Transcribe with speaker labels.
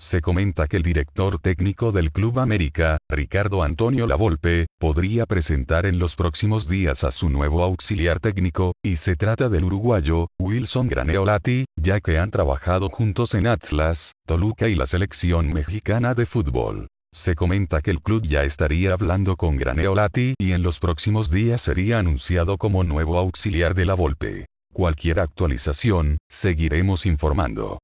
Speaker 1: Se comenta que el director técnico del Club América, Ricardo Antonio Lavolpe, podría presentar en los próximos días a su nuevo auxiliar técnico, y se trata del uruguayo, Wilson Graneolati, ya que han trabajado juntos en Atlas, Toluca y la selección mexicana de fútbol. Se comenta que el club ya estaría hablando con Graneolati y en los próximos días sería anunciado como nuevo auxiliar de la Volpe. Cualquier actualización, seguiremos informando.